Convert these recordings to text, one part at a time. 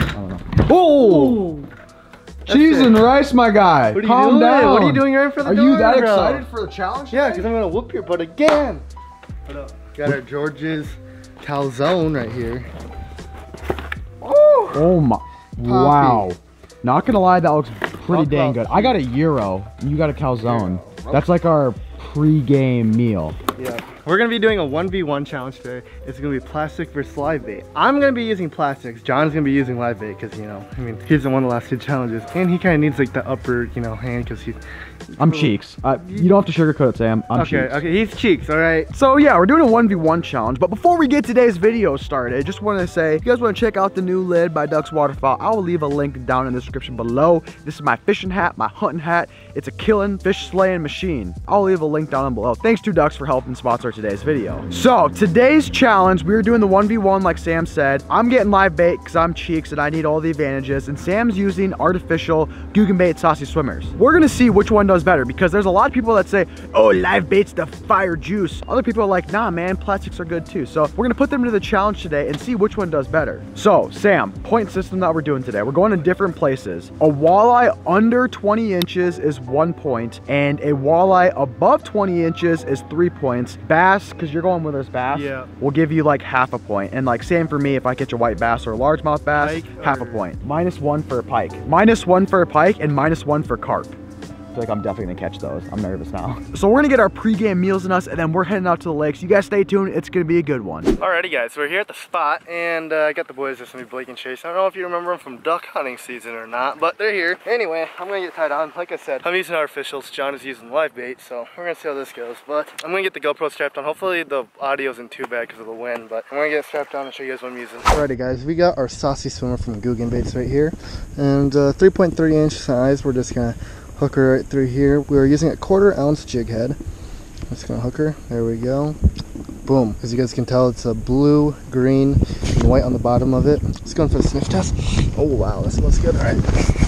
I don't know. Oh! Cheese it. and rice, my guy. What are you Calm doing? down. What are you doing right for the Are door, you that bro? excited for the challenge? Yeah, because I'm gonna whoop your butt again. Got our George's calzone right here. Oh my. Wow. Not gonna lie, that looks pretty Talk dang about good. I got a euro. You got a calzone. That's like our pre-game meal. Yeah. We're gonna be doing a 1v1 challenge today. It's gonna be plastic versus live bait. I'm gonna be using plastics. John's gonna be using live bait because, you know, I mean, he's the one of the last two challenges. And he kind of needs like the upper, you know, hand because he... I'm cheeks. Uh, you don't have to sugarcoat it, Sam. I'm Okay, cheeks. okay, he's cheeks, all right? So yeah, we're doing a 1v1 challenge, but before we get today's video started, I just want to say, if you guys want to check out the new lid by Dux Waterfowl, I will leave a link down in the description below. This is my fishing hat, my hunting hat. It's a killing, fish slaying machine. I'll leave a link down below. Thanks to Dux for helping sponsor today's video. So today's challenge, we're doing the 1v1 like Sam said. I'm getting live bait because I'm cheeks and I need all the advantages, and Sam's using artificial Googan bait saucy swimmers. We're gonna see which one does better because there's a lot of people that say, oh, live bait's the fire juice. Other people are like, nah, man, plastics are good too. So we're gonna put them into the challenge today and see which one does better. So, Sam, point system that we're doing today. We're going to different places. A walleye under 20 inches is one point, and a walleye above 20 inches is three points. Bass, because you're going with us bass, Yeah. will give you like half a point. And like same for me, if I catch a white bass or a largemouth bass, Pike half a point. Minus one for a pike. Minus one for a pike and minus one for carp. I feel like I'm definitely gonna catch those. I'm nervous now. So we're gonna get our pregame meals in us and then we're heading out to the lake. So you guys stay tuned. It's gonna be a good one. Alrighty guys, we're here at the spot and uh, I got the boys, this is gonna be Blake and Chase. I don't know if you remember them from duck hunting season or not, but they're here. Anyway, I'm gonna get tied on. Like I said, I'm using artificials, John is using live bait, so we're gonna see how this goes. But I'm gonna get the GoPro strapped on. Hopefully the audio isn't too bad because of the wind, but I'm gonna get it strapped on and show you guys what I'm using. Alrighty guys, we got our saucy swimmer from Googan Baits right here. And uh, 3.3 inch size, we're just gonna hook her right through here. We're using a quarter ounce jig head. Just gonna hook her, there we go. Boom. As you guys can tell, it's a blue, green, and white on the bottom of it. Let's go for the sniff test. Oh wow, this smells good. All right.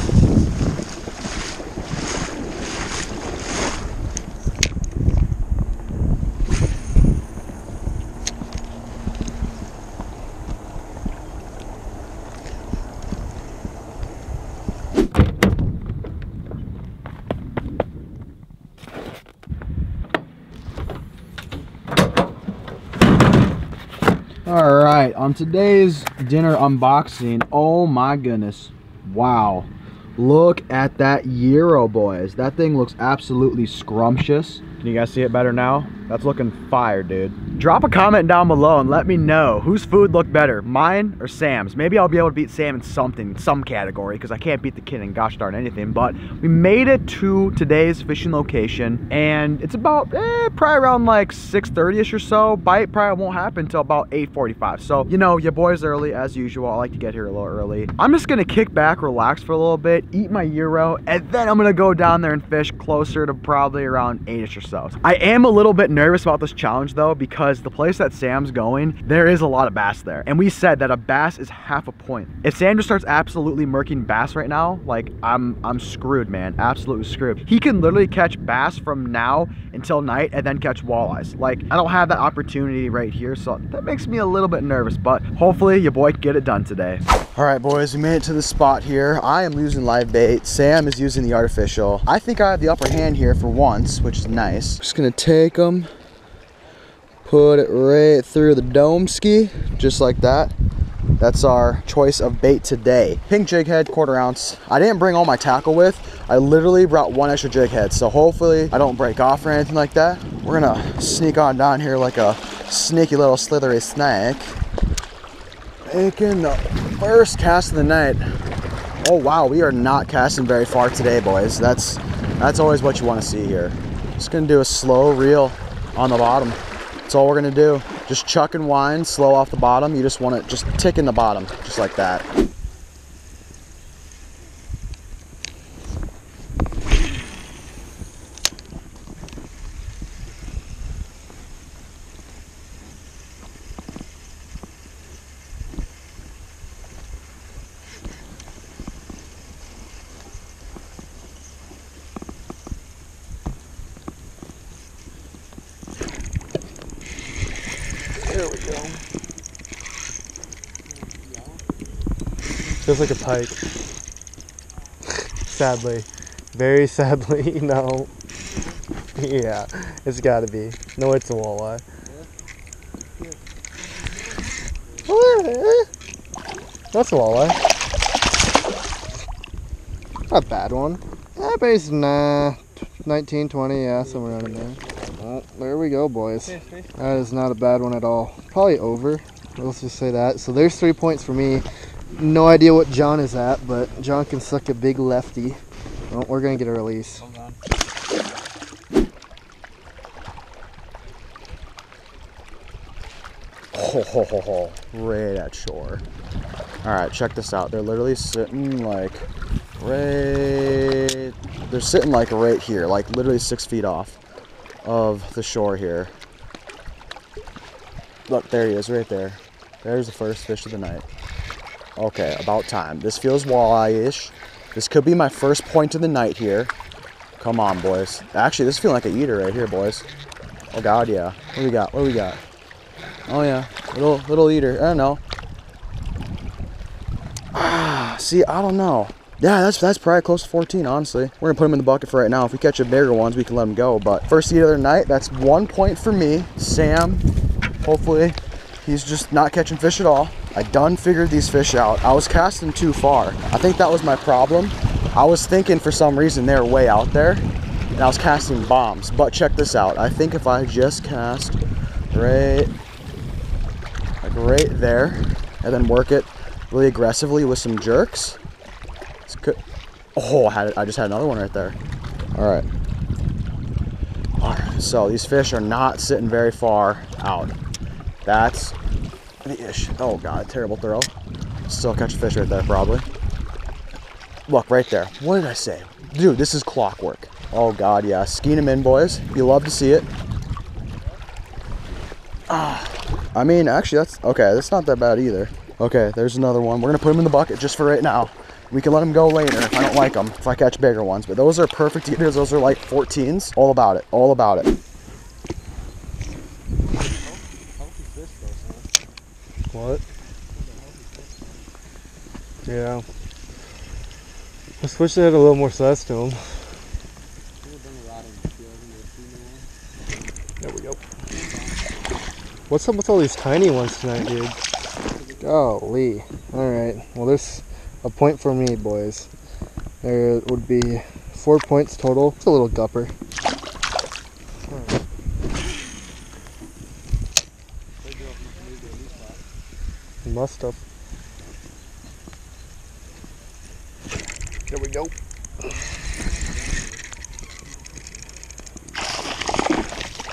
All right, on today's dinner unboxing, oh my goodness, wow. Look at that Euro, boys. That thing looks absolutely scrumptious. Can you guys see it better now? That's looking fire, dude. Drop a comment down below and let me know whose food looked better, mine or Sam's. Maybe I'll be able to beat Sam in something, some category, because I can't beat the kid in gosh darn anything. But we made it to today's fishing location, and it's about eh, probably around like 6:30ish or so. Bite probably won't happen until about 8:45. So you know, your boy's early as usual. I like to get here a little early. I'm just gonna kick back, relax for a little bit, eat my euro, and then I'm gonna go down there and fish closer to probably around 8ish or so. I am a little bit nervous about this challenge though because the place that Sam's going, there is a lot of bass there. And we said that a bass is half a point. If Sam just starts absolutely murking bass right now, like I'm I'm screwed, man. Absolutely screwed. He can literally catch bass from now until night and then catch walleyes. Like I don't have that opportunity right here, so that makes me a little bit nervous, but hopefully your boy can get it done today. All right, boys, we made it to the spot here. I am using live bait. Sam is using the artificial. I think I have the upper hand here for once, which is nice. Just gonna take them, put it right through the dome ski, just like that. That's our choice of bait today. Pink jig head, quarter ounce. I didn't bring all my tackle with. I literally brought one extra jig head, so hopefully I don't break off or anything like that. We're gonna sneak on down here like a sneaky little slithery snake. Making the first cast of the night. Oh wow, we are not casting very far today, boys. That's that's always what you want to see here. Just gonna do a slow reel on the bottom. That's all we're gonna do. Just chuck and wind, slow off the bottom. You just want to just tick in the bottom, just like that. There we go. Feels like a pike. sadly. Very sadly, no. yeah, it's gotta be. No, it's a walleye. That's a walleye. Not a bad one. Yeah, base nah, 19, 20, yeah, somewhere around there. Well, there we go, boys. That is not a bad one at all. Probably over. Let's just say that. So there's three points for me. No idea what John is at, but John can suck a big lefty. Well, we're gonna get a release. Ho ho ho ho, right at shore. All right, check this out. They're literally sitting like right. They're sitting like right here, like literally six feet off of the shore here. Look, there he is, right there. There's the first fish of the night. Okay, about time. This feels walleye-ish. This could be my first point of the night here. Come on, boys. Actually, this is feeling like a eater right here, boys. Oh God, yeah. What do we got? What do we got? Oh yeah, little little eater. I don't know. Ah, see, I don't know. Yeah, that's that's probably close to 14, honestly. We're gonna put them in the bucket for right now. If we catch a bigger ones, we can let them go. But first the night, that's one point for me. Sam, hopefully, he's just not catching fish at all. I done figured these fish out. I was casting too far. I think that was my problem. I was thinking for some reason they were way out there, and I was casting bombs. But check this out. I think if I just cast right, like right there, and then work it really aggressively with some jerks. Oh, I had I just had another one right there. All right. All right. So these fish are not sitting very far out. That's the ish. Oh god, terrible throw. Still catch a fish right there, probably. Look, right there. What did I say? Dude, this is clockwork. Oh god, yeah. Skein them in, boys. You love to see it. Ah. I mean, actually, that's okay. That's not that bad either. Okay, there's another one. We're gonna put them in the bucket just for right now. We can let them go later if I don't like them, if I catch bigger ones. But those are perfect eaters. Those are like 14s. All about it. All about it. What? Yeah. I just wish they had a little more size to them. There we go. What's up with all these tiny ones tonight, dude? Golly. Alright, well there's a point for me, boys. There would be four points total. It's a little gupper. Must have. There we go.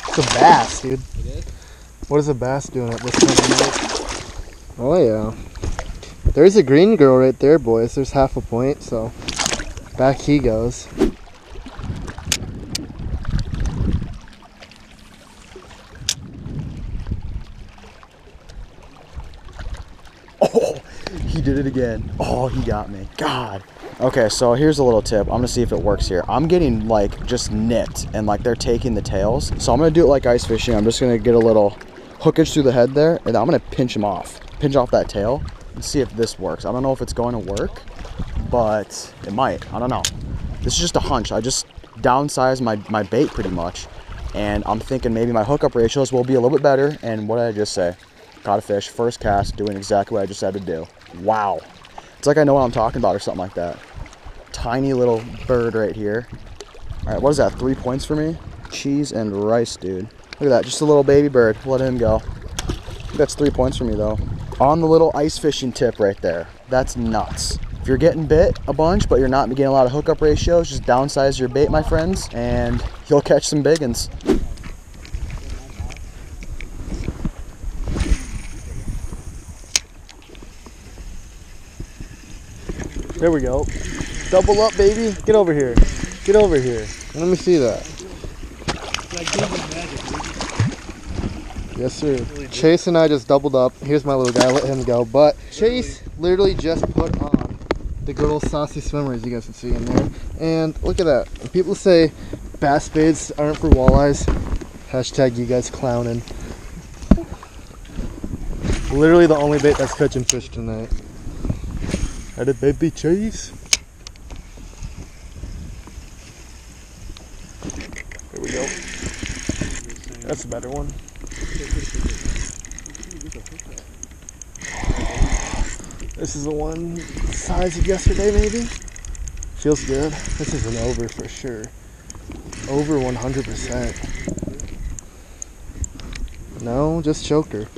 It's a bass, dude. What is a bass doing at this time of night? Oh yeah. There's a green girl right there, boys. There's half a point, so back he goes. Oh, he did it again. Oh, he got me. God. Okay, so here's a little tip. I'm gonna see if it works here. I'm getting like just nipped and like they're taking the tails. So I'm gonna do it like ice fishing. I'm just gonna get a little hookage through the head there and I'm gonna pinch him off. Pinch off that tail and see if this works. I don't know if it's going to work, but it might. I don't know. This is just a hunch. I just downsized my, my bait pretty much. And I'm thinking maybe my hookup ratios will be a little bit better. And what did I just say? Caught a fish, first cast, doing exactly what I just had to do. Wow. It's like I know what I'm talking about or something like that. Tiny little bird right here. All right, what is that, three points for me? Cheese and rice, dude. Look at that, just a little baby bird. Let him go. That's three points for me though. On the little ice fishing tip right there. That's nuts. If you're getting bit a bunch, but you're not getting a lot of hookup ratios, just downsize your bait, my friends, and you'll catch some big ones. There we go. Double up, baby. Get over here. Get over here. Let me see that. Yes, sir. Chase and I just doubled up. Here's my little guy. Let him go. But Chase literally just put on the good old saucy swimmer, as you guys can see in there. And look at that. People say bass baits aren't for walleyes, hashtag you guys clowning. Literally the only bait that's catching fish tonight. Had a baby chase. Here we go. That's a better one. This is the one size of yesterday, maybe. Feels good. This is an over for sure. Over 100%. No, just choker.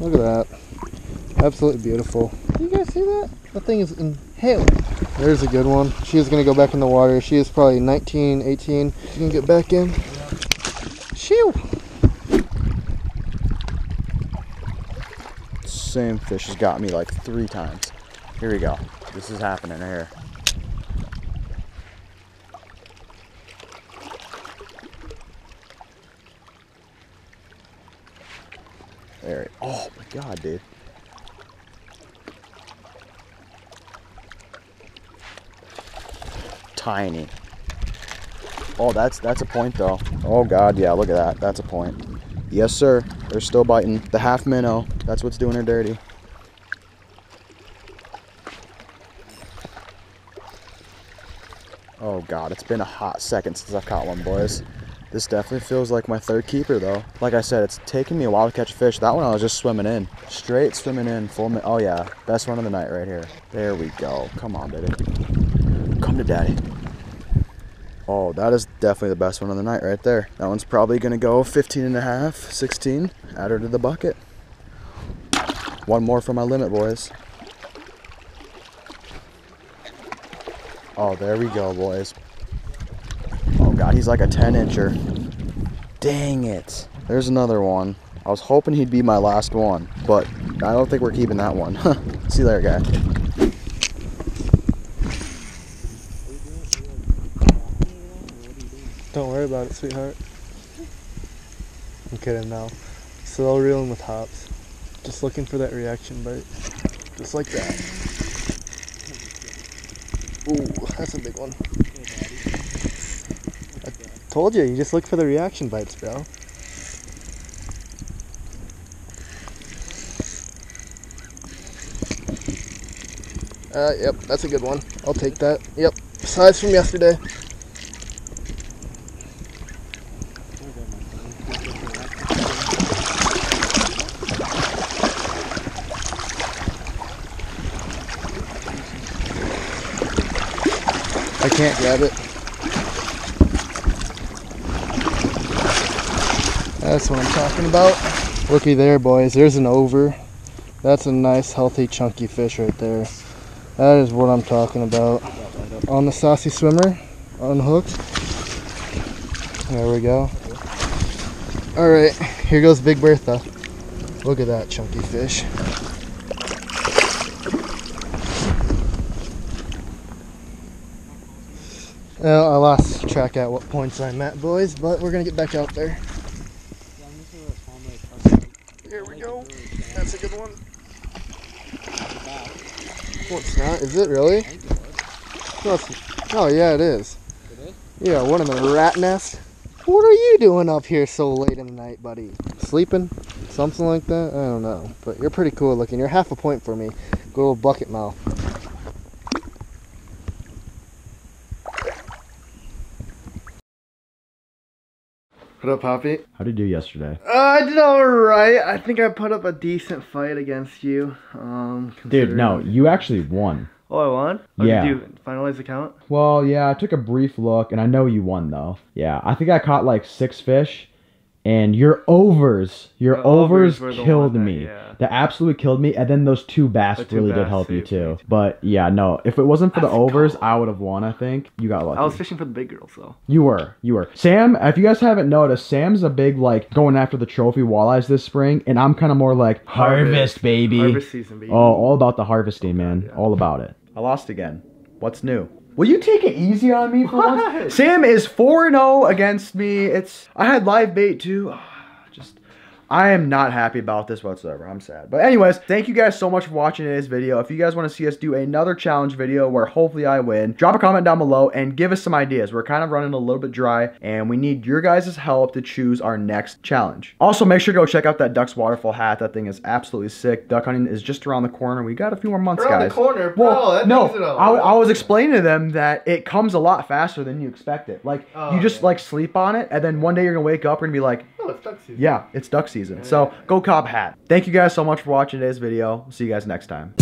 Look at that. Absolutely beautiful. You guys see that? That thing is inhaling. There's a good one. She is going to go back in the water. She is probably 19, 18. She can get back in. Shoo! Same fish has got me like three times. Here we go. This is happening here. There. Oh my god, dude. Tiny. Oh, that's that's a point though. Oh god, yeah, look at that. That's a point. Yes, sir. They're still biting. The half minnow. That's what's doing her dirty. Oh god, it's been a hot second since I've caught one, boys. This definitely feels like my third keeper, though. Like I said, it's taking me a while to catch fish. That one I was just swimming in. Straight swimming in, full min Oh yeah, best one of the night right here. There we go. Come on, baby. Come to daddy. Oh, that is definitely the best one of the night right there. That one's probably gonna go 15 and a half, 16. Add her to the bucket. One more for my limit, boys. Oh, there we go, boys. Oh god, he's like a 10 incher. Dang it. There's another one. I was hoping he'd be my last one, but I don't think we're keeping that one. See you later, guy. Don't worry about it, sweetheart. I'm kidding now. Slow reeling with hops. Just looking for that reaction bite. Just like that. Ooh, that's a big one. I told you, you just look for the reaction bites, bro. Uh, yep, that's a good one. I'll take that. Yep, size from yesterday. Can't grab it. That's what I'm talking about. Looky there, boys. There's an over. That's a nice, healthy, chunky fish right there. That is what I'm talking about. On the saucy swimmer, unhooked. There we go. All right, here goes Big Bertha. Look at that chunky fish. Well, I lost track at what points I'm at, boys, but we're gonna get back out there. Here we go. That's a good one. Well, it's not. Is it really? No, oh, yeah, it is. Yeah, one in the rat nest. What are you doing up here so late in the night, buddy? Sleeping? Something like that? I don't know. But you're pretty cool looking. You're half a point for me. Good old bucket mouth. What up, Poppy? How'd you do yesterday? Uh, I did all right. I think I put up a decent fight against you. Um, Dude, no, you actually won. Oh, I won. Oh, Yeah. Did you finalize the count? Well, yeah, I took a brief look, and I know you won though. Yeah, I think I caught like six fish, and your overs, your The overs, overs killed one that- me. yeah. That absolutely killed me, and then those two bass The two really did help you saved me too. too. But yeah, no, if it wasn't for the overs, go. I would have won. I think you got lucky. I was fishing for the big girls though. You were, you were. Sam, if you guys haven't noticed, Sam's a big like going after the trophy walleyes this spring, and I'm kind of more like harvest, baby. Harvest season, baby. Oh, all about the harvesting, man. yeah. All about it. I lost again. What's new? Will you take it easy on me for What? once? Sam is 4 0 against me. It's I had live bait too. Ah, Just I am not happy about this whatsoever. I'm sad. But anyways, thank you guys so much for watching today's video. If you guys want to see us do another challenge video where hopefully I win, drop a comment down below and give us some ideas. We're kind of running a little bit dry and we need your guys' help to choose our next challenge. Also, make sure to go check out that Dux Waterfowl hat. That thing is absolutely sick. Duck hunting is just around the corner. We got a few more months, Around guys. the corner, bro. Well, that no, thing's in a- I, I was explaining to them that it comes a lot faster than you expect it. Like, Oh, you just like sleep on it and then one day you're gonna wake up and be like, Oh, it's duck season. yeah, it's duck season. So go Cobb hat. Thank you guys so much for watching today's video. See you guys next time.